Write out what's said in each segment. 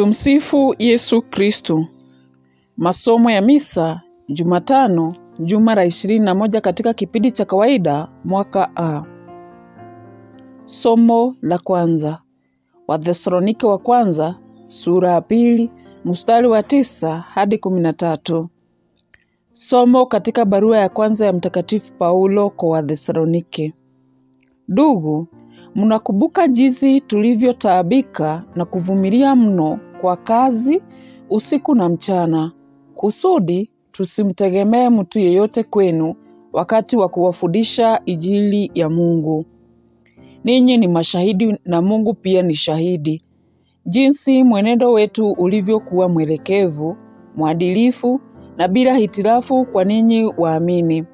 Tumsifu Yesu Kristu. Masomo ya misa Jumatano, juma la ishirini na moja katika kipindi cha kawaida mwaka A. Somo la kwanza Wathesalonike wa kwanza sura ya pili mstari wa tisa hadi kumi na tatu. Somo katika barua ya kwanza ya Mtakatifu Paulo kwa Wathesalonike. Ndugu, mnakumbuka jinsi tulivyotaabika na kuvumilia mno kwa kazi usiku na mchana, kusudi tusimtegemee mtu yeyote kwenu wakati wa kuwafundisha ijili ya Mungu. Ninyi ni mashahidi na Mungu pia ni shahidi, jinsi mwenendo wetu ulivyokuwa mwelekevu, mwadilifu na bila hitirafu kwa ninyi waamini.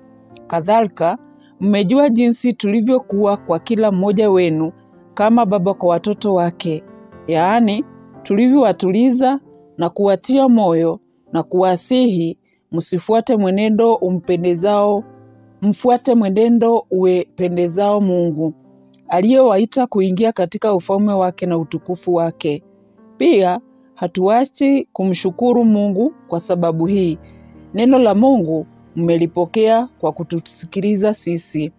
Kadhalika mmejua jinsi tulivyokuwa kwa kila mmoja wenu kama baba kwa watoto wake, yaani tulivyowatuliza na kuwatia moyo na kuwasihi msifuate mwenendo umpendezao, mfuate mwenendo uwependezao Mungu aliyewaita kuingia katika ufalme wake na utukufu wake. Pia hatuachi kumshukuru Mungu kwa sababu hii. Neno la Mungu mmelipokea kwa kutusikiliza sisi,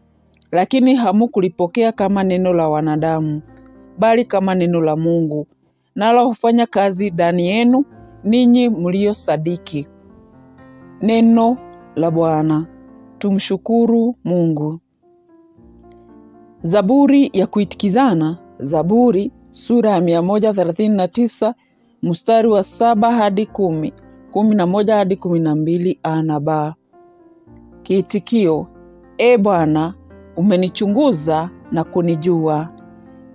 lakini hamukulipokea kama neno la wanadamu, bali kama neno la Mungu, nalo hufanya kazi ndani yenu ninyi mliosadiki. Neno la Bwana. Tumshukuru Mungu. Zaburi ya kuitikizana. Zaburi sura ya mia moja thelathini na tisa mstari wa saba hadi kumi, kumi na moja hadi kumi na mbili anaba. Kiitikio: E Bwana, umenichunguza na kunijua.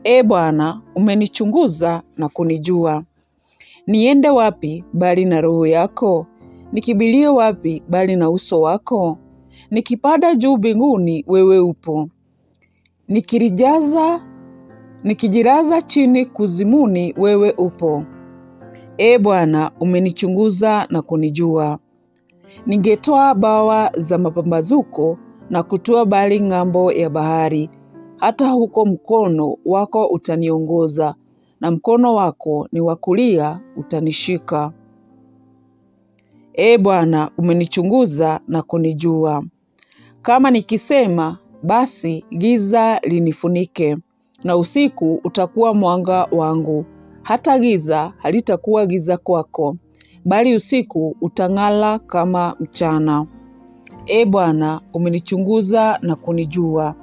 E Bwana, umenichunguza na kunijua. Niende wapi bali na roho yako? nikibilie wapi bali na uso wako? nikipada juu mbinguni, wewe upo nikirijaza nikijiraza chini kuzimuni, wewe upo. E Bwana, umenichunguza na kunijua. Ningetoa bawa za mapambazuko na kutua bali ng'ambo ya bahari, hata huko mkono wako utaniongoza, na mkono wako ni wa kulia utanishika. E Bwana, umenichunguza na kunijua. Kama nikisema basi giza linifunike, na usiku utakuwa mwanga wangu. Hata giza halitakuwa giza kwako, bali usiku utang'ala kama mchana. E Bwana, umenichunguza na kunijua.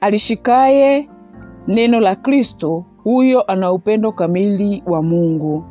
Alishikaye neno la Kristo, huyo ana upendo kamili wa Mungu.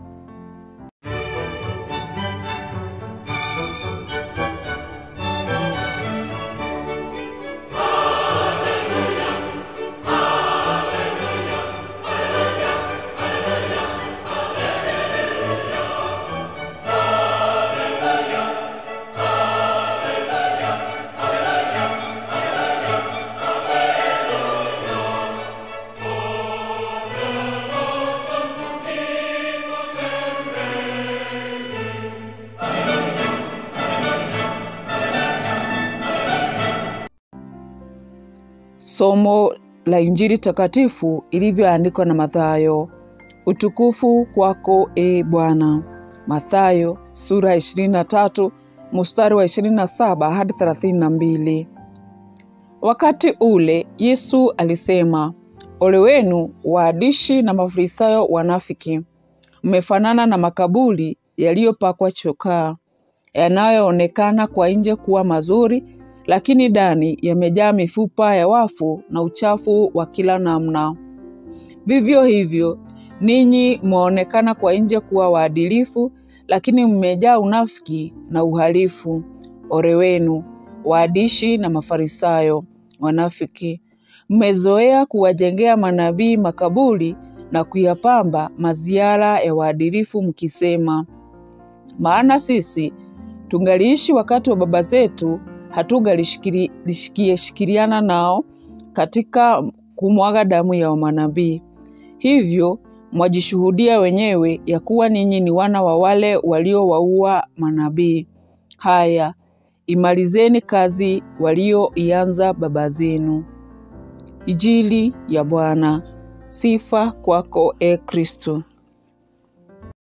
Somo la Injili takatifu ilivyoandikwa na Mathayo. Utukufu kwako e Bwana. Mathayo sura 23 mstari wa 27 hadi 32. Wakati ule Yesu alisema, ole wenu waandishi na Mafarisayo wanafiki, mmefanana na makaburi yaliyopakwa chokaa, yanayoonekana kwa nje kuwa mazuri lakini dani yamejaa mifupa ya wafu na uchafu wa kila namna. Vivyo hivyo, ninyi mwaonekana kwa nje kuwa waadilifu, lakini mmejaa unafiki na uhalifu. ore wenu waadishi na Mafarisayo wanafiki, mmezoea kuwajengea manabii makaburi na kuyapamba maziara ya waadilifu, mkisema, maana sisi tungaliishi wakati wa baba zetu, hatungalishikiliana nao katika kumwaga damu ya manabii. Hivyo mwajishuhudia wenyewe ya kuwa ninyi ni wana wa wale waliowaua manabii. Haya, imalizeni kazi walioianza baba zenu. Ijili ya Bwana. Sifa kwako, e Kristo.